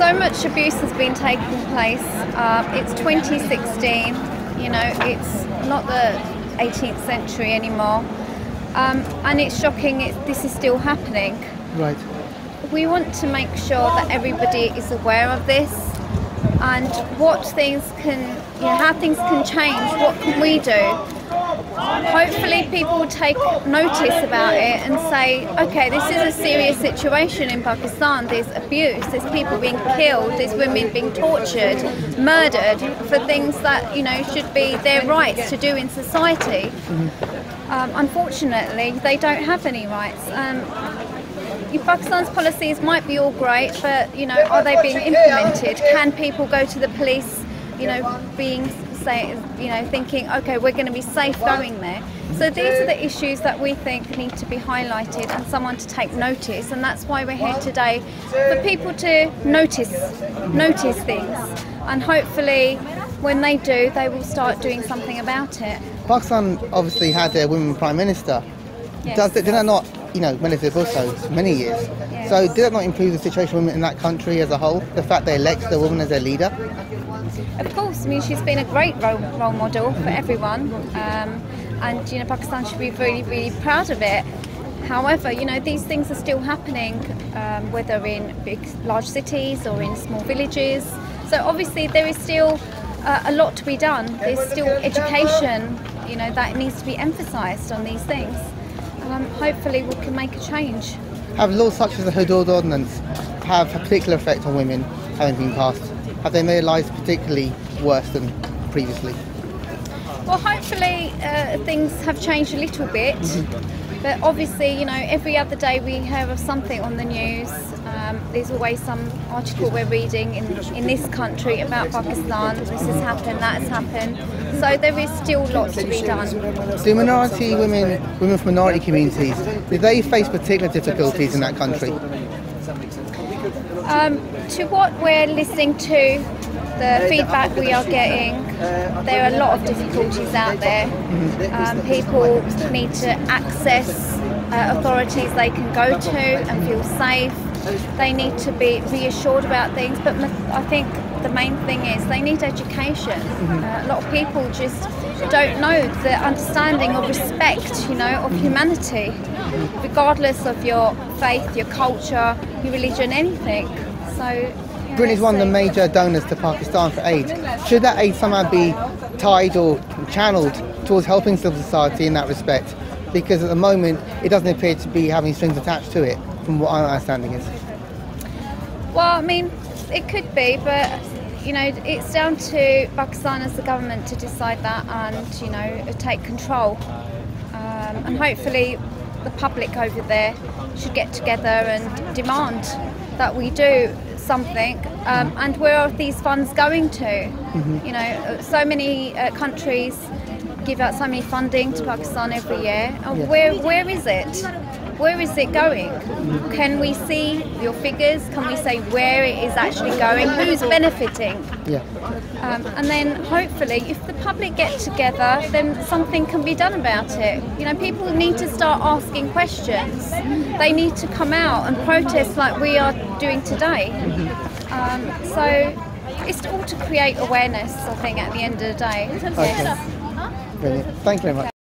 so much abuse has been taking place. Uh, it's 2016, you know, it's not the 18th century anymore. Um, and it's shocking it, this is still happening. Right. We want to make sure that everybody is aware of this and what things can, you know, how things can change, what can we do? Hopefully people will take notice about it and say, okay, this is a serious situation in Pakistan. There's abuse, there's people being killed, there's women being tortured, murdered for things that you know should be their rights to do in society. Um, unfortunately, they don't have any rights. Um, Pakistan's policies might be all great, but you know, are they being implemented? Can people go to the police? You know, being say, you know, thinking, okay, we're going to be safe going there. So these are the issues that we think need to be highlighted and someone to take notice, and that's why we're here today for people to notice, notice things, and hopefully, when they do, they will start doing something about it. Pakistan obviously had a women prime minister. Yes. Does did that not, you know, Benazir Bhutto, many years? Yes. So did that not improve the situation of women in that country as a whole? The fact they elected the woman as their leader? Of course, I mean she's been a great role, role model for everyone, um, and you know Pakistan should be really, really proud of it. However, you know these things are still happening, um, whether in big, large cities or in small villages. So obviously there is still uh, a lot to be done. There's still education, you know, that needs to be emphasised on these things. Um, hopefully we can make a change. Have laws such as the Hudud Ordinance have a particular effect on women having been passed? Have they made their lives particularly worse than previously? Well, hopefully uh, things have changed a little bit. But obviously, you know, every other day we hear of something on the news. Um, there's always some article we're reading in, in this country about Pakistan. This has happened, that has happened. So there is still lots to be done. Do minority women, women from minority communities, do they face particular difficulties in that country? Um, to what we're listening to, the feedback we are getting, there are a lot of difficulties out there. Um, people need to access uh, authorities they can go to and feel safe. They need to be reassured about things, but I think the main thing is they need education. Uh, a lot of people just don't know the understanding or respect, you know, of humanity, regardless of your faith, your culture, your religion, anything. So. yeah, Britain is one of the major donors to Pakistan for aid. Should that aid somehow be tied or channeled towards helping civil society in that respect? Because at the moment, it doesn't appear to be having strings attached to it, from what my understanding is. Well, I mean, it could be, but you know, it's down to Pakistan as the government to decide that and you know take control. Um, and hopefully, the public over there should get together and demand that we do something. Um, and where are these funds going to? You know, so many uh, countries give out so many funding to Pakistan every year. And where where is it? Where is it going? Can we see your figures? Can we say where it is actually going? Who's benefiting? Yeah. Um, and then hopefully, if the public get together, then something can be done about it. You know, people need to start asking questions. They need to come out and protest like we are doing today. Um, so it's all to create awareness, I think, at the end of the day. Okay. Brilliant. Thank you very much.